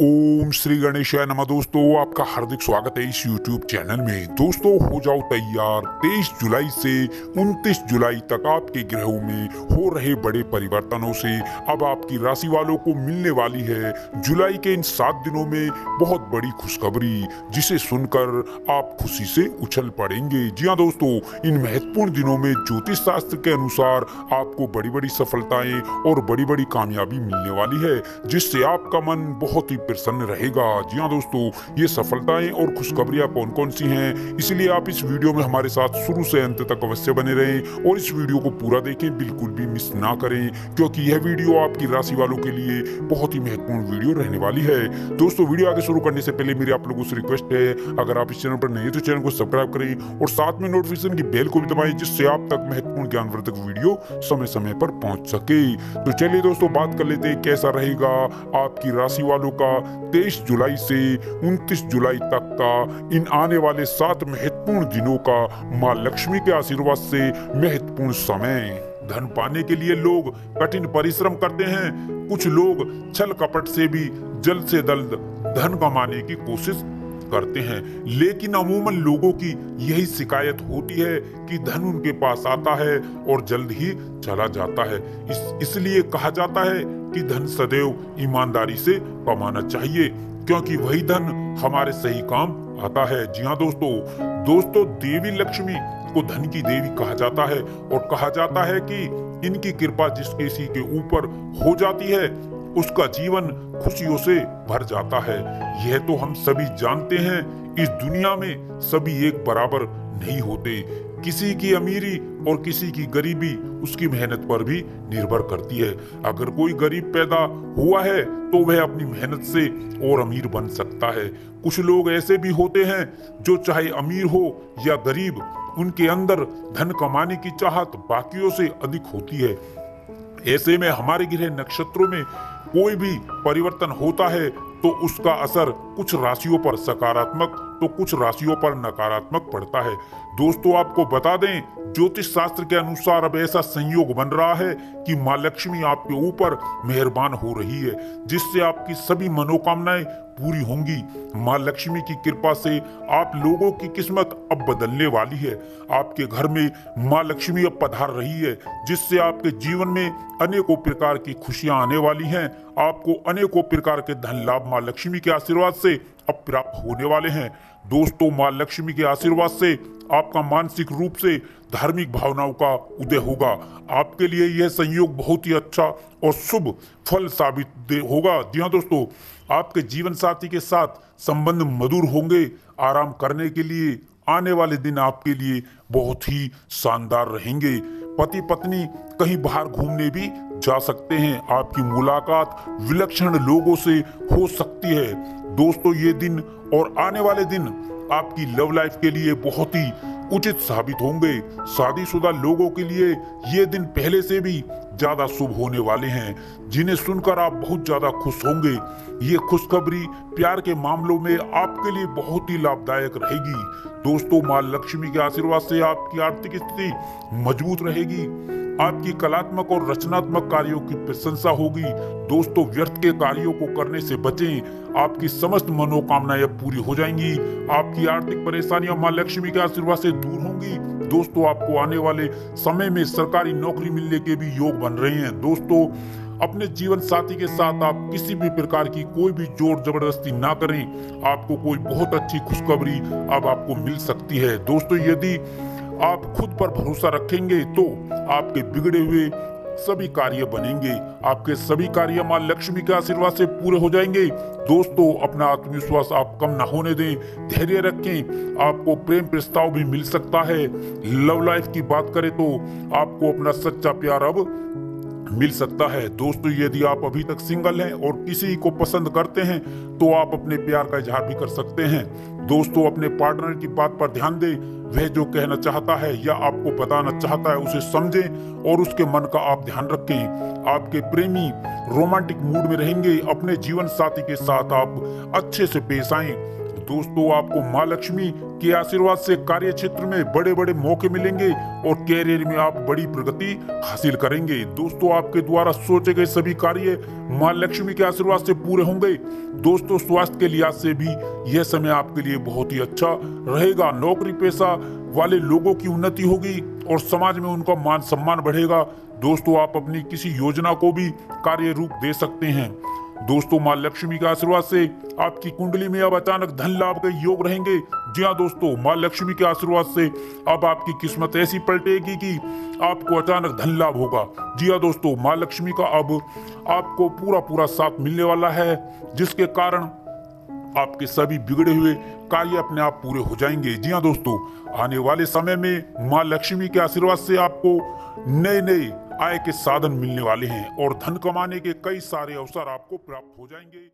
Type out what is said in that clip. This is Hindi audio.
ओम श्री गणेशाय नमः। दोस्तों, आपका हार्दिक स्वागत है इस यूट्यूब चैनल में। दोस्तों, हो जाओ तैयार। 23 जुलाई से 29 जुलाई तक आपके ग्रहों में हो रहे बड़े परिवर्तनों से अब आपकी राशि वालों को मिलने वाली है। जुलाई के इन सात दिनों में बहुत बड़ी खुशखबरी, जिसे सुनकर आप खुशी से उछल पड़ेंगे। जी हाँ दोस्तों, इन महत्वपूर्ण दिनों में ज्योतिष शास्त्र के अनुसार आपको बड़ी बड़ी सफलताएँ और बड़ी बड़ी कामयाबी मिलने वाली है, जिससे आपका मन बहुत ही प्रसन्न रहेगा। जी हाँ दोस्तों, ये सफलताएँ और खुशखबरियाँ कौन कौन सी हैं? इसलिए आप इस वीडियो में हमारे साथ शुरू से अंत तक अवश्य बने रहें और इस वीडियो को पूरा देखें, बिल्कुल भी मिस ना करें, क्योंकि यह वीडियो आपकी राशि वालों के लिए बहुत ही महत्वपूर्ण वीडियो रहने वाली है। दोस्तों, वीडियो आगे शुरू करने से पहले मेरी आप लोगों से रिक्वेस्ट है, अगर आप इस चैनल पर नए तो चैनल को सब्सक्राइब करें और साथ में नोटिफिकेशन की बेल को भी दबाएँ, जिससे आप तक महत्वपूर्ण ज्ञानवर्धक वीडियो समय समय पर पहुँच सके। तो चलिए दोस्तों, बात कर लेते हैं कैसा रहेगा आपकी राशि वालों का 23 जुलाई से 29 जुलाई तक का इन आने वाले सात महत्वपूर्ण दिनों का माँ लक्ष्मी के आशीर्वाद से महत्वपूर्ण समय। धन पाने के लिए लोग कठिन परिश्रम करते हैं। कुछ लोग छल कपट से भी जल्द से जल्द धन कमाने की कोशिश करते हैं। लेकिन अमूमन लोगों की यही शिकायत होती है कि धन उनके पास आता है और जल्द ही चला जाता है। इस, इसलिए कहा जाता है कि धन सदैव ईमानदारी से कमाना चाहिए, क्योंकि वही धन हमारे सही काम आता है। जी हाँ दोस्तों दोस्तों, देवी लक्ष्मी को धन की देवी कहा जाता है और कहा जाता है कि इनकी कृपा जिस किसी के ऊपर हो जाती है उसका जीवन खुशियों से भर जाता है। यह तो हम सभी जानते हैं, इस दुनिया में सभी एक बराबर नहीं होते। किसी की अमीरी और किसी की गरीबी उसकी मेहनत पर भी निर्भर करती है। अगर कोई गरीब पैदा हुआ है तो वह अपनी मेहनत से और अमीर बन सकता है। कुछ लोग ऐसे भी होते हैं, जो चाहे अमीर हो या गरीब, उनके अंदर धन कमाने की चाहत बाकियों से अधिक होती है। ऐसे में हमारे गृह नक्षत्रों में कोई भी परिवर्तन होता है तो उसका असर कुछ राशियों पर सकारात्मक तो कुछ राशियों पर नकारात्मक पड़ता है। दोस्तों, आपको बता दें, ज्योतिष शास्त्र के अनुसार अब ऐसा संयोग बन रहा है कि माँ लक्ष्मी आपके ऊपर मेहरबान हो रही है, जिससे आपकी सभी मनोकामनाएँ पूरी होंगी। माँ लक्ष्मी की कृपा से आप लोगों की किस्मत अब बदलने वाली है। आपके घर में माँ लक्ष्मी अब पधार रही है, जिससे आपके जीवन में अनेकों प्रकार की खुशियाँ आने वाली हैं। आपको अनेकों प्रकार के धन लाभ माँ लक्ष्मी के आशीर्वाद से अब प्राप्त होने वाले हैं। दोस्तों, माँ लक्ष्मी के आशीर्वाद से आपका मानसिक रूप से धार्मिक भावनाओं का उदय होगा। आपके लिए यह संयोग बहुत ही अच्छा और शुभ फल साबित होगा। जी हाँ दोस्तों, आपके जीवन साथी के साथ संबंध मधुर होंगे। आराम करने के लिए आने वाले दिन आपके लिए बहुत ही शानदार रहेंगे। पति पत्नी कहीं बाहर घूमने भी जा सकते हैं। आपकी मुलाकात विलक्षण लोगों से हो सकती है। दोस्तों, ये दिन और आने वाले दिन आपकी लव लाइफ के लिए बहुत ही उचित साबित होंगे। शादीशुदा लोगों के लिए ये दिन पहले से भी ज़्यादा शुभ होने वाले हैं, जिन्हें सुनकर आप बहुत ज़्यादा खुश होंगे। ये खुशखबरी प्यार के मामलों में आपके लिए बहुत ही लाभदायक रहेगी। दोस्तों, माँ लक्ष्मी के आशीर्वाद से आपकी आर्थिक स्थिति मज़बूत रहेगी। आपकी कलात्मक और रचनात्मक कार्यों की प्रशंसा होगी। दोस्तों, व्यर्थ के कार्यों को करने से बचें। आपकी समस्त मनोकामनाएँ पूरी हो जाएँगी। आपकी आर्थिक परेशानियाँ माँ लक्ष्मी के आशीर्वाद से दूर होंगी। दोस्तों, आपको आने वाले समय में सरकारी नौकरी मिलने के भी योग बन रहे हैं। दोस्तों, अपने जीवन साथी के साथ आप किसी भी प्रकार की कोई भी ज़ोर ज़बरदस्ती ना करें। आपको कोई बहुत अच्छी खुशखबरी अब आपको मिल सकती है। दोस्तों, यदि आप खुद पर भरोसा रखेंगे तो आपके बिगड़े हुए सभी कार्य बनेंगे। आपके सभी कार्य माँ लक्ष्मी के आशीर्वाद से पूरे हो जाएँगे। दोस्तों, अपना आत्मविश्वास आप कम ना होने दें। धैर्य रखें। आपको प्रेम प्रस्ताव भी मिल सकता है। लव लाइफ की बात करें तो आपको अपना सच्चा प्यार अब मिल सकता है। दोस्तों, यदि आप अभी तक सिंगल हैं और किसी को पसंद करते हैं तो आप अपने प्यार का इजहार भी कर सकते हैं। दोस्तों, अपने पार्टनर की बात पर ध्यान दें। वह जो कहना चाहता है या आपको बताना चाहता है, उसे समझें और उसके मन का आप ध्यान रखें। आपके प्रेमी रोमांटिक मूड में रहेंगे। अपने जीवन साथी के साथ आप अच्छे से पेश आए। दोस्तों, आपको माँ लक्ष्मी के आशीर्वाद से कार्य क्षेत्र में बड़े बड़े मौके मिलेंगे और कैरियर में आप बड़ी प्रगति हासिल करेंगे। दोस्तों, आपके द्वारा सोचे गए सभी कार्य माँ लक्ष्मी के आशीर्वाद से पूरे होंगे। दोस्तों, स्वास्थ्य के लिहाज से भी यह समय आपके लिए बहुत ही अच्छा रहेगा। नौकरी पेशा वाले लोगों की उन्नति होगी और समाज में उनका मान सम्मान बढ़ेगा। दोस्तों, आप अपनी किसी योजना को भी कार्य रूप दे सकते हैं। दोस्तों, माँ लक्ष्मी के आशीर्वाद से आपकी कुंडली में अब अचानक धन लाभ के योग रहेंगे। जी हाँ दोस्तों, माँ लक्ष्मी के आशीर्वाद से अब आपकी किस्मत ऐसी पलटेगी कि आपको अचानक धन लाभ होगा। जी हाँ दोस्तों, माँ लक्ष्मी का अब आपको पूरा पूरा साथ मिलने वाला है, जिसके कारण आपके सभी बिगड़े हुए कार्य अपने आप पूरे हो जाएँगे। जी हाँ दोस्तों, आने वाले समय में माँ लक्ष्मी के आशीर्वाद से आपको नए नए आय के साधन मिलने वाले हैं और धन कमाने के कई सारे अवसर आपको प्राप्त हो जाएँगे।